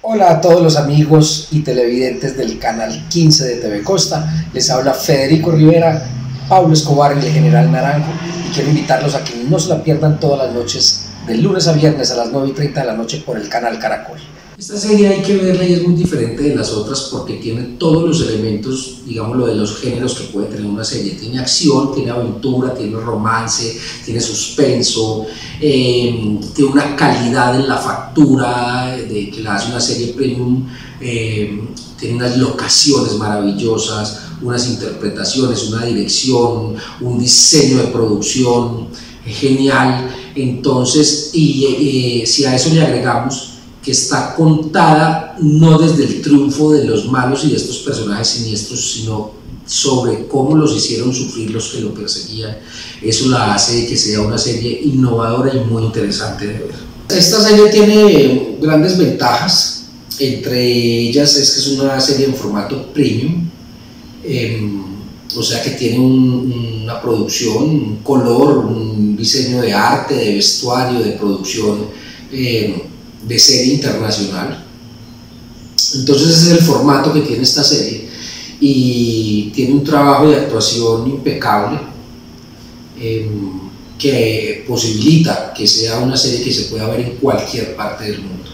Hola a todos los amigos y televidentes del canal 15 de TV Costa. Les habla Federico Rivera, Pablo Escobar y el General Naranjo. Y quiero invitarlos a que no se la pierdan todas las noches, de lunes a viernes a las 9 y 30 de la noche por el canal Caracol. Esta serie hay que verla y es muy diferente de las otras porque tiene todos los elementos, digámoslo, de los géneros que puede tener una serie. Tiene acción, tiene aventura, tiene romance, tiene suspenso, eh, tiene una calidad en la factura de que la hace una serie premium, eh, tiene unas locaciones maravillosas, unas interpretaciones, una dirección, un diseño de producción genial. Entonces, y eh, si a eso le agregamos que está contada no desde el triunfo de los malos y de estos personajes siniestros, sino sobre cómo los hicieron sufrir los que lo perseguían. Eso la hace que sea una serie innovadora y muy interesante de ver. Esta serie tiene grandes ventajas, entre ellas es que es una serie en formato premium, em, o sea que tiene una producción, un color, un diseño de arte, de vestuario, de producción. Em, de serie internacional. Entonces ese es el formato que tiene esta serie y tiene un trabajo de actuación impecable em, que posibilita que sea una serie que se pueda ver en cualquier parte del mundo.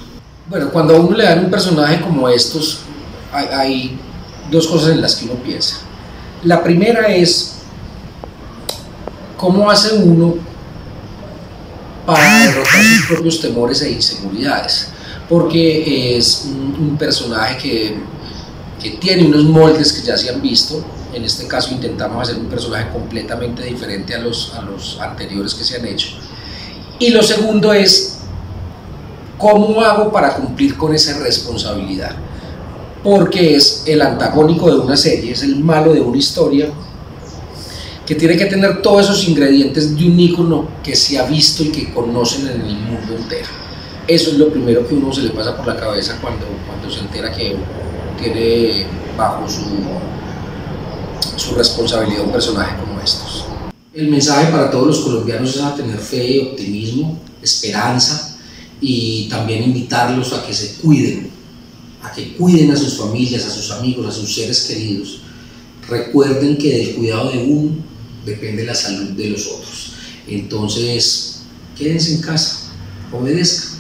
Bueno, cuando a uno le dan un personaje como estos, hay, hay dos cosas en las que uno piensa. La primera es cómo hace uno para derrotar sus propios temores e inseguridades, porque es un, personaje que, que, tiene unos moldes que ya se han visto, en este caso intentamos hacer un personaje completamente diferente a los, a los anteriores que se han hecho, y lo segundo es, ¿cómo hago para cumplir con esa responsabilidad? Porque es el antagónico de una serie, es el malo de una historia, que tiene que tener todos esos ingredientes de un ícono que se ha visto y que conocen en el mundo entero. Eso es lo primero que uno se le pasa por la cabeza cuando, cuando se entera que tiene bajo su, su responsabilidad un personaje como estos. El mensaje para todos los colombianos es a tener fe, optimismo, esperanza y también invitarlos a que se cuiden, a que cuiden a sus familias, a sus amigos, a sus seres queridos. Recuerden que del cuidado de uno depende la salud de los otros. Entonces, quédense en casa, obedezcan.